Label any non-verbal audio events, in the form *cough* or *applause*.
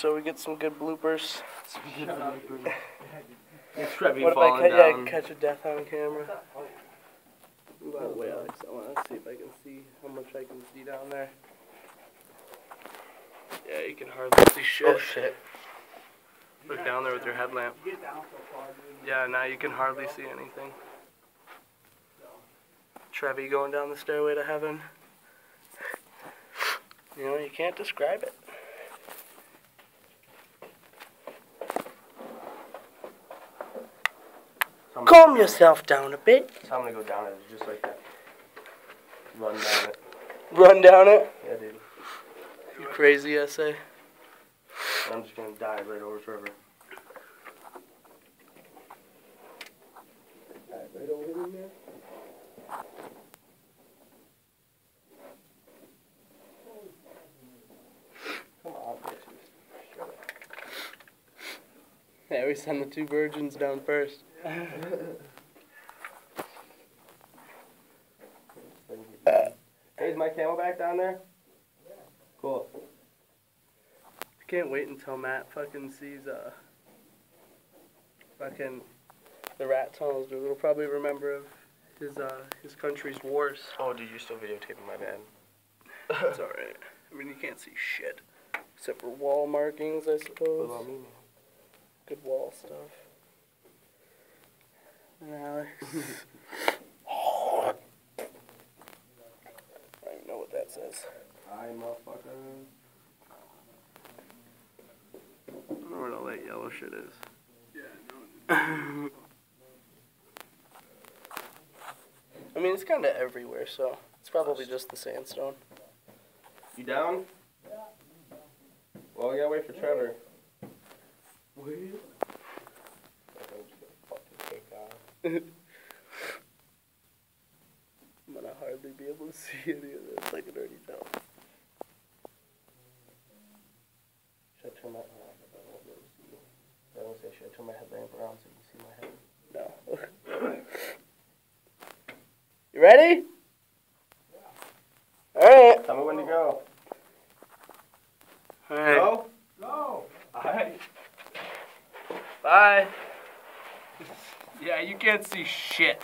So we get some good bloopers. It's What if I falling ca- yeah, down. catch a death on camera? By the way, Alex, I want to see if I can see how much I can see down there. Yeah, you can hardly see shit. Oh shit. Look down there with your headlamp. Yeah, now you can hardly see anything. Trevi going down the stairway to heaven. You know, you can't describe it. So I'm, Calm yourself down a bit. so I'm gonna go down it just like that. Run down it. Run down it. Yeah, dude. You crazy essay. And I'm just gonna dive right over Trevor. Dive right over him there. *laughs* Yeah, we send the two virgins down first. Hey, is my CamelBak down there? Cool. I can't wait until Matt fucking sees uh fucking the rat tunnels. Dude, he'll probably remember of his uh his country's wars. Oh, dude, you're still videotaping my bad. It's alright. I mean, you can't see shit except for wall markings, I suppose. About me, man? Good wall stuff. And Alex. *laughs* I don't even know what that says. Hi, motherfucker. I don't know where all that yellow shit is. Yeah, *laughs* I mean, it's kind of everywhere, so it's probably just the sandstone. You down? Well, we gotta wait for Trevor. I'm gonna hardly be able to see any of this. I can already tell. Should I turn my? Oh, I won't be able to see you. I was gonna say, should I turn my headlamp around so you can see my head? No. *laughs* you ready? Alright. Tell me when to go. Alright. Go. Go. Bye. *laughs* Yeah, you can't see shit.